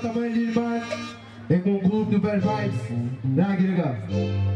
também de é em concurso de faz mais, né, Guilherme?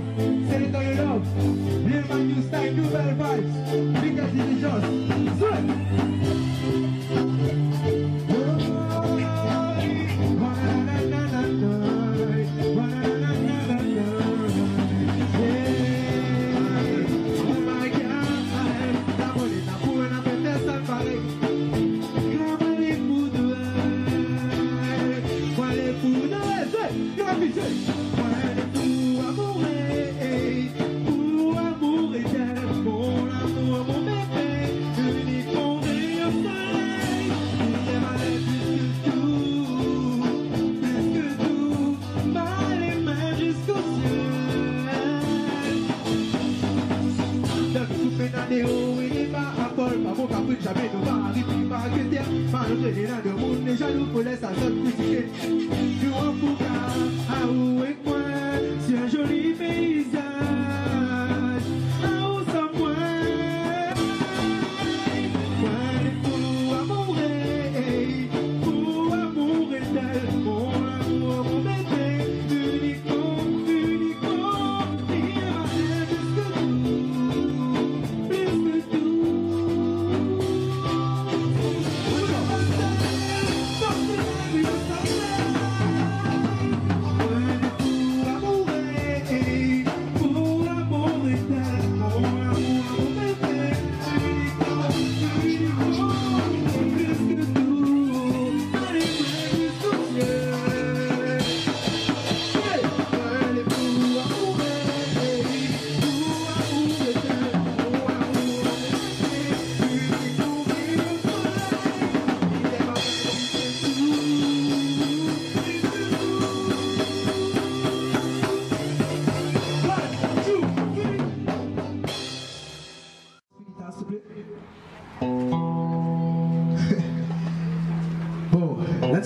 love, say it on your love. Real man, you style, new bell vibes. Because it is just. Là, les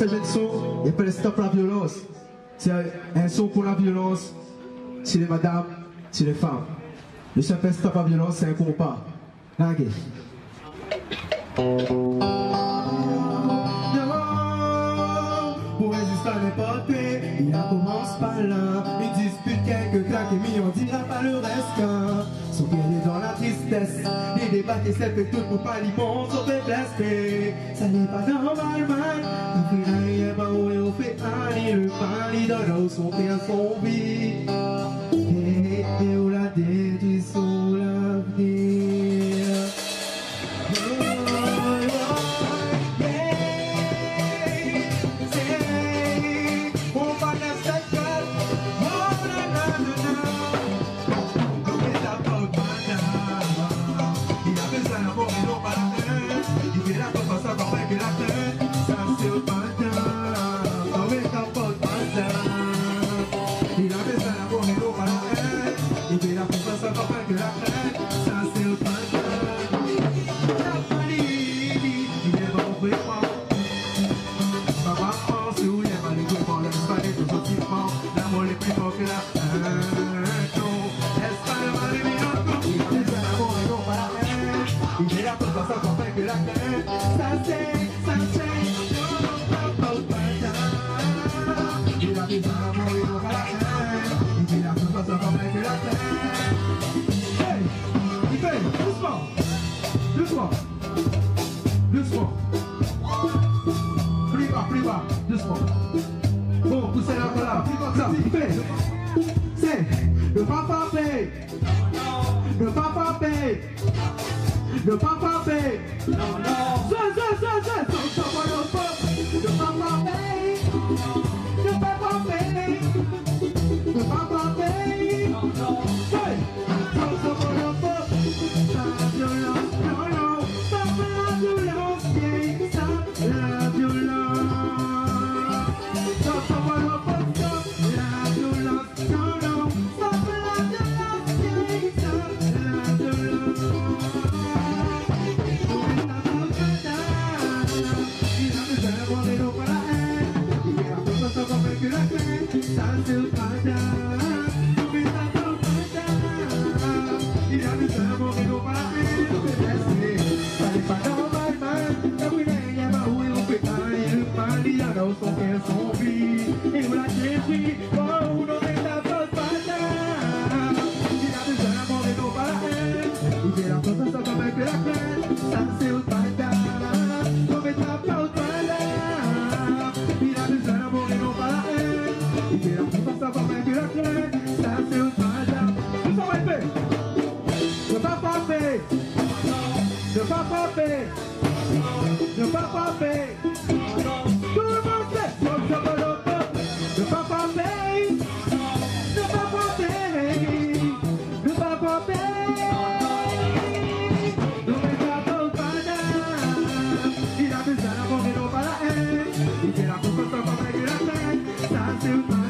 gars. stop la violence. C'est un son pour la violence chez les madames, chez les femmes. Le fait stop la violence, c'est un compas. Laguez. Pour résister à n'importe il commence par là. Il dispute quelques claques et mis, on dira pas le reste. Son cœur est dans la tristesse. Les débats qui fait tout pour pas l'y sur faiblesses. Ça n'est pas normal, man fait aller le pari dans l'eau son père son le papa paix, le papa paix, le papa We. to